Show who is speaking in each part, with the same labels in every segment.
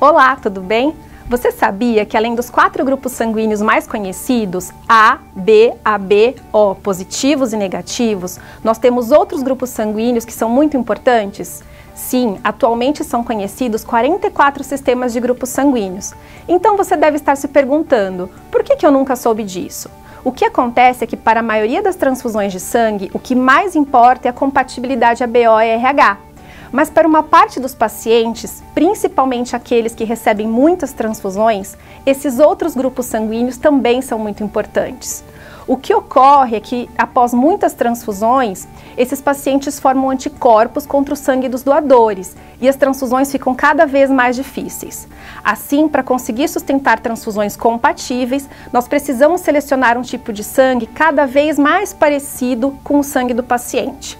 Speaker 1: Olá, tudo bem? Você sabia que além dos quatro grupos sanguíneos mais conhecidos, A, B, AB, O, positivos e negativos, nós temos outros grupos sanguíneos que são muito importantes? Sim, atualmente são conhecidos 44 sistemas de grupos sanguíneos. Então você deve estar se perguntando, por que, que eu nunca soube disso? O que acontece é que para a maioria das transfusões de sangue, o que mais importa é a compatibilidade ABO e RH. Mas para uma parte dos pacientes, principalmente aqueles que recebem muitas transfusões, esses outros grupos sanguíneos também são muito importantes. O que ocorre é que, após muitas transfusões, esses pacientes formam anticorpos contra o sangue dos doadores e as transfusões ficam cada vez mais difíceis. Assim, para conseguir sustentar transfusões compatíveis, nós precisamos selecionar um tipo de sangue cada vez mais parecido com o sangue do paciente.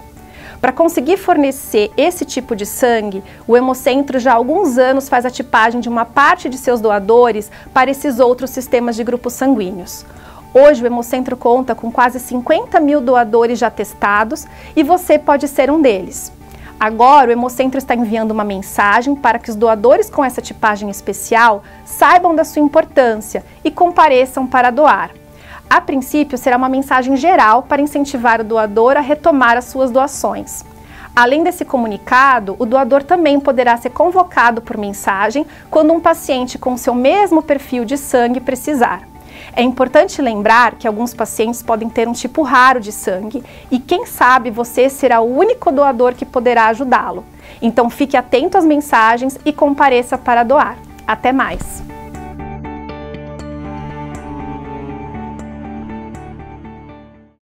Speaker 1: Para conseguir fornecer esse tipo de sangue, o Hemocentro já há alguns anos faz a tipagem de uma parte de seus doadores para esses outros sistemas de grupos sanguíneos. Hoje o Hemocentro conta com quase 50 mil doadores já testados e você pode ser um deles. Agora, o Hemocentro está enviando uma mensagem para que os doadores com essa tipagem especial saibam da sua importância e compareçam para doar. A princípio, será uma mensagem geral para incentivar o doador a retomar as suas doações. Além desse comunicado, o doador também poderá ser convocado por mensagem quando um paciente com seu mesmo perfil de sangue precisar. É importante lembrar que alguns pacientes podem ter um tipo raro de sangue e quem sabe você será o único doador que poderá ajudá-lo. Então fique atento às mensagens e compareça para doar. Até mais!